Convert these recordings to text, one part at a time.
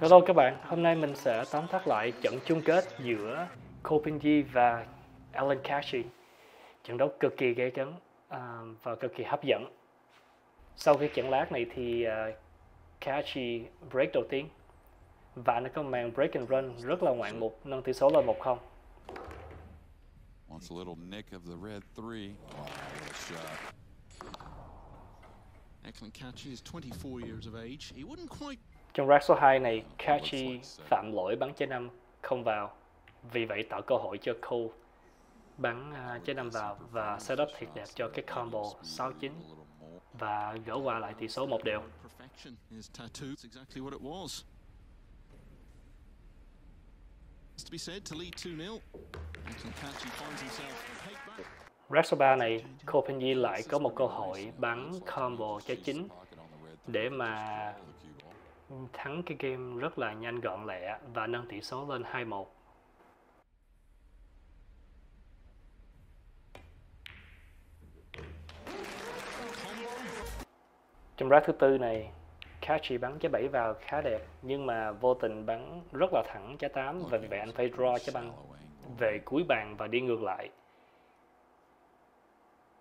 Hello các bạn, hôm nay mình sẽ tóm tắt lại trận chung kết giữa Kopinji và Alan Kashi. Trận đấu cực kỳ gây cấn uh, à, và cực kỳ hấp dẫn. Sau khi trận lát này thì à, uh, Kashi break đầu tiên và nó có màn break and run rất là ngoạn mục nâng tỷ số lên 1-0. Wants a little nick of the red three. Oh, what a shot. Excellent catch. He's 24 years of age. He wouldn't quite trong rack số 2 này, Kachi phạm lỗi bắn trái năm không vào. Vì vậy tạo cơ hội cho Cole bắn uh, trái năm vào và setup thiệt đẹp cho cái combo 6-9 và gỡ qua lại tỷ số một đều. Rack số 3 này, Copenhagen lại có một cơ hội bắn combo trái chính để mà thắng cái game rất là nhanh gọn lẹ và nâng tỷ số lên 2-1. Trong rác thứ tư này, Kachi bắn trái 7 vào khá đẹp nhưng mà vô tình bắn rất là thẳng trái 8 và vì vậy anh phải draw trái băng về cuối bàn và đi ngược lại.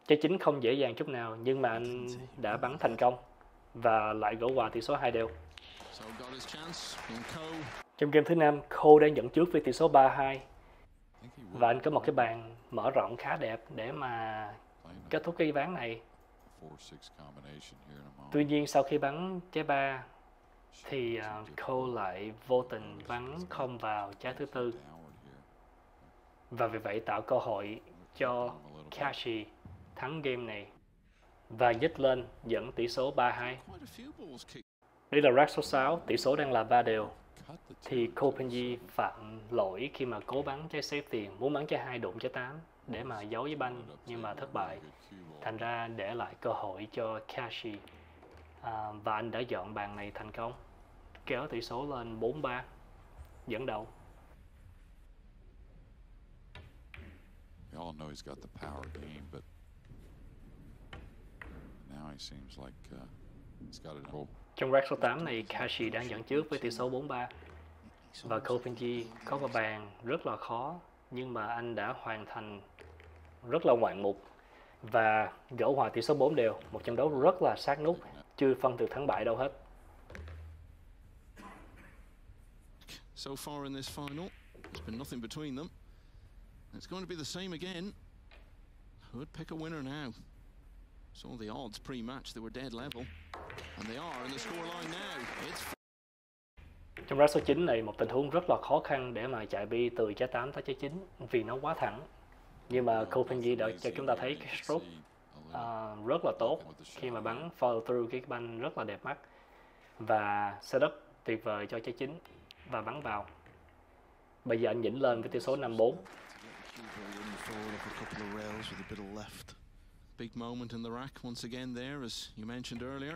Trái chính không dễ dàng chút nào nhưng mà anh đã bắn thành công và lại gỡ hòa tỷ số 2 đều. Trong game thứ năm, Cole đang dẫn trước với tỷ số 3-2 và anh có một cái bàn mở rộng khá đẹp để mà kết thúc cái ván này. Tuy nhiên sau khi bắn trái ba thì Cole lại vô tình bắn không vào trái thứ tư. Và vì vậy tạo cơ hội cho Kashi thắng game này và nhích lên dẫn tỷ số 3-2. Đây là rack số 6, tỷ số đang là 3 đều. Thì Kopenji phạm lỗi khi mà cố bắn trái xếp tiền, muốn bắn trái hai đụng trái 8 để mà giấu với banh nhưng mà thất bại. Thành ra để lại cơ hội cho Kashi. À, và anh đã dọn bàn này thành công, kéo tỷ số lên 4-3, dẫn đầu. We all know he's got the power game, but now he seems like uh, trong rack số 8 này, Kashi đang dẫn trước với tỷ số 4-3 và Kopenji có một bàn rất là khó nhưng mà anh đã hoàn thành rất là ngoạn mục và gỡ hòa tỷ số 4 đều, một trận đấu rất là sát nút, chưa phân được thắng bại đâu hết. So far in this final, there's been nothing between them. It's going to be the same again. Who'd pick a winner now? Saw the odds pre-match, they were dead level. And they are in the scoreline now. It's trong rack số 9 này một tình huống rất là khó khăn để mà chạy bi từ trái 8 tới trái 9 vì nó quá thẳng. Nhưng mà Kopenji đã cho chúng ta thấy cái stroke uh, rất là tốt khi mà bắn follow through cái banh rất là đẹp mắt và setup tuyệt vời cho trái 9 và bắn vào. Bây giờ anh nhỉnh lên với tỷ số 5-4. Big moment in the rack once again there as you mentioned earlier.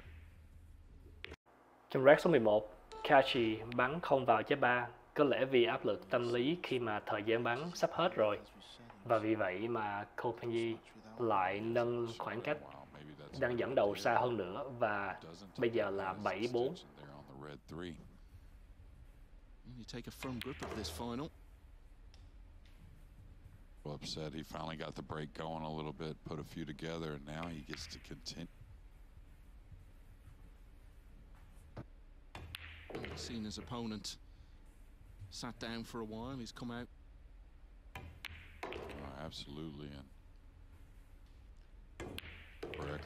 Trong rack số 11, Kachi bắn không vào trái 3, có lẽ vì áp lực tâm lý khi mà thời gian bắn sắp hết rồi. Và vì vậy mà Kopenji lại nâng khoảng cách đang dẫn đầu xa hơn nữa và bây giờ là 7-4. You take a firm grip of this final. Well upset. He finally got the break going a little bit, put a few together, and now he gets to continue. Seen his opponent sat down for a while. He's come out. Oh, absolutely, and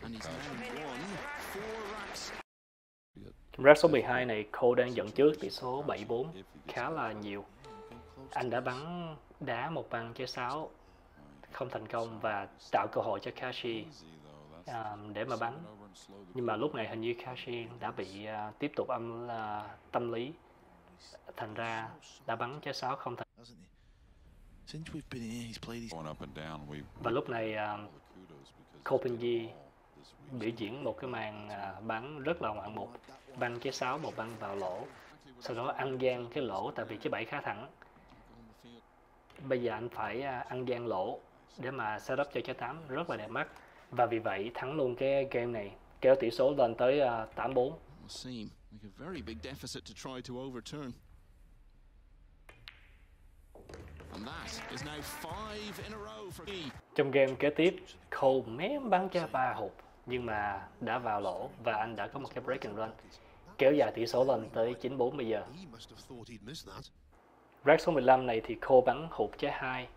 and he's now won four racks. Số 12 này, Cole đang dẫn trước tỷ số 7-4, khá là nhiều. Anh đã bắn đá một băng trái 6 không thành công và tạo cơ hội cho Kashi uh, để mà bắn. Nhưng mà lúc này hình như Kashi đã bị uh, tiếp tục âm uh, tâm lý, thành ra đã bắn trái 6 không thành. Và lúc này uh, Kopenji biểu diễn một cái màn uh, bắn rất là ngoạn mục, băng trái 6 một băng vào lỗ, sau đó ăn gian cái lỗ tại vì cái bẫy khá thẳng. Bây giờ anh phải à, ăn gian lỗ để mà setup cho trái 8 rất là đẹp mắt. Và vì vậy thắng luôn cái game này kéo tỷ số lên tới 8-4 à, seem like a very big deficit to try to overturn. And that is now five in a row for Key. Trong game kế tiếp, Cole mém bắn cho ba hụt nhưng mà đã vào lỗ và anh đã có một cái break and run kéo dài tỷ số lên tới 9-4 bây giờ. Rack số 15 này thì Cole bắn hụt trái 2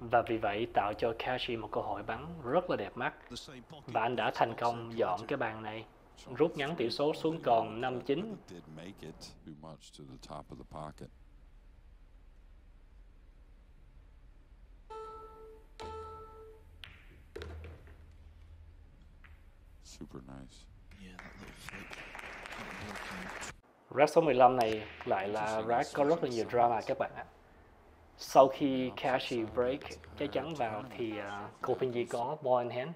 và vì vậy tạo cho Kashi một cơ hội bắn rất là đẹp mắt và anh đã thành công dọn cái bàn này rút ngắn tỷ số xuống còn 5-9 did make it too much to the top of the pocket. Super nice. Yeah, that little. Rack số 15 này lại là Rack có rất là nhiều drama các bạn ạ. Sau khi Kashi break trái trắng vào thì uh, Kopinji có ball in hand.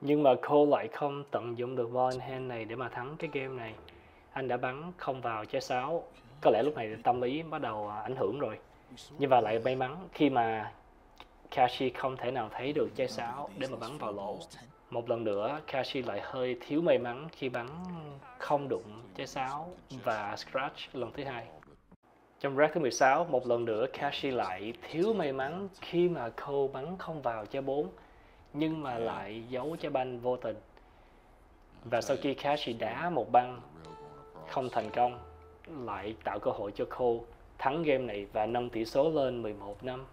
Nhưng mà Cole lại không tận dụng được ball in hand này để mà thắng cái game này. Anh đã bắn không vào trái 6. Có lẽ lúc này tâm lý bắt đầu à, ảnh hưởng rồi. Nhưng mà lại may mắn khi mà Kashi không thể nào thấy được trái 6 để mà bắn vào lỗ. Một lần nữa, Kashi lại hơi thiếu may mắn khi bắn không đụng trái 6 và scratch lần thứ hai. Trong rack thứ 16, một lần nữa Kashi lại thiếu may mắn khi mà Cole bắn không vào trái 4 nhưng mà lại giấu trái banh vô tình. Và sau khi Kashi đá một băng không thành công, lại tạo cơ hội cho Cole thắng game này và nâng tỷ số lên 11 năm.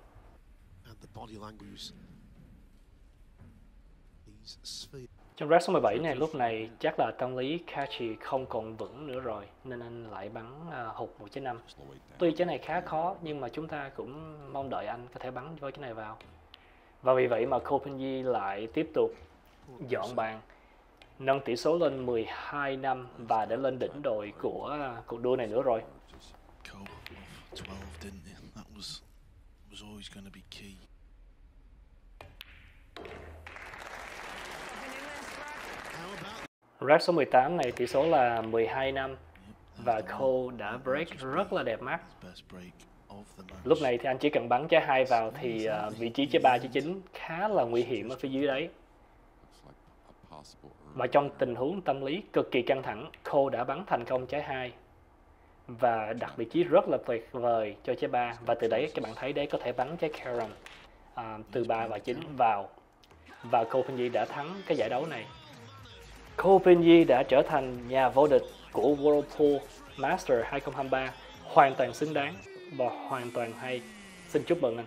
Trong rack số 17 này lúc này chắc là tâm lý Kachi không còn vững nữa rồi, nên anh lại bắn à, hụt một trái năm. Slow it down. Tuy trái này khá khó, nhưng mà chúng ta cũng mong đợi anh có thể bắn với cái này vào. Và vì vậy mà Kopenji lại tiếp tục dọn bàn, nâng tỷ số lên 12 năm và đã lên đỉnh đội của à, cuộc đua này nữa rồi. Was always going to be key. Rack số 18 này tỷ số là 12 năm và Cole đã break rất là đẹp mắt. Lúc này thì anh chỉ cần bắn trái hai vào thì à, vị trí trái 3 trái 9 khá là nguy hiểm ở phía dưới đấy. Và trong tình huống tâm lý cực kỳ căng thẳng, Cole đã bắn thành công trái 2 và đặt vị trí rất là tuyệt vời cho trái 3 và từ đấy các bạn thấy đấy có thể bắn trái Karen à, từ 3 và 9 vào và Kopenji đã thắng cái giải đấu này. Kopenji đã trở thành nhà vô địch của World Pool Master 2023 hoàn toàn xứng đáng và hoàn toàn hay. Xin chúc mừng anh.